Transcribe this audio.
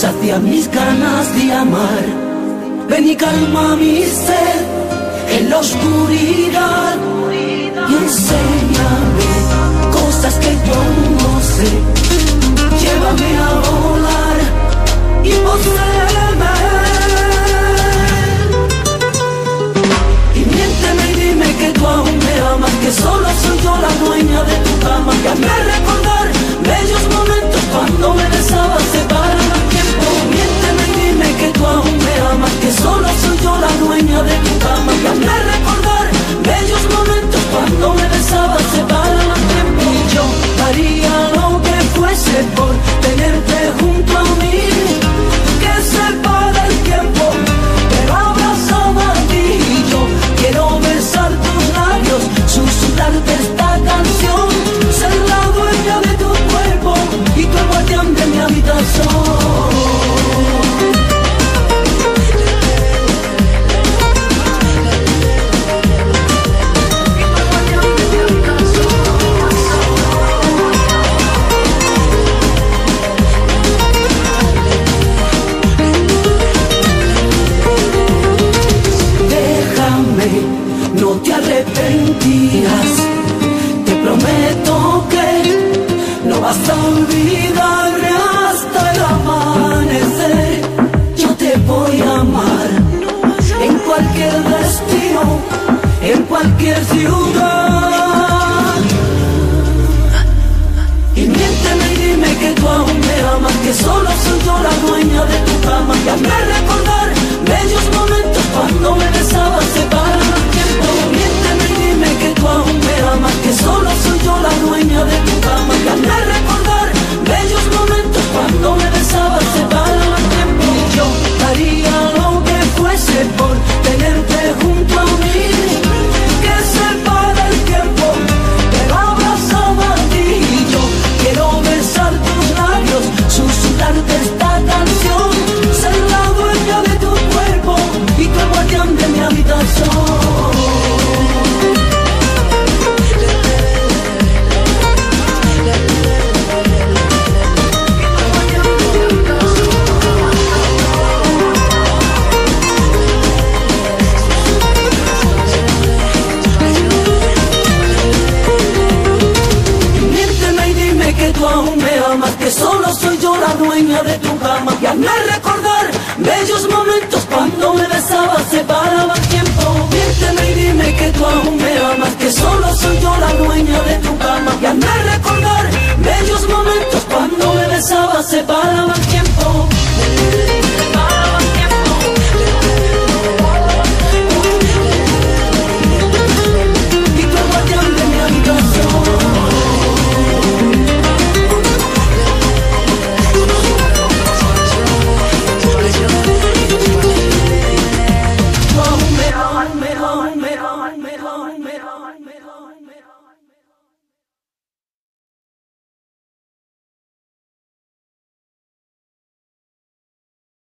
sacia mis ganas de amar. Ven y calma mi sed en la oscuridad y enséñame cosas que yo no sé. Llévame a volar y poseerme. Y miénteme y dime que tú aún me amas, que solo soy yo la dueña de tu cama, que me te prometo que no vas a olvidarme hasta el amanecer. Yo te voy a amar en cualquier destino, en cualquier ciudad. Y miénteme y dime que tú aún me amas, que solo soy yo la dueña de tu cama. Y hazme dueña de tu cama. Y hazme recordar bellos momentos cuando me besabas, separaba